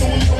so we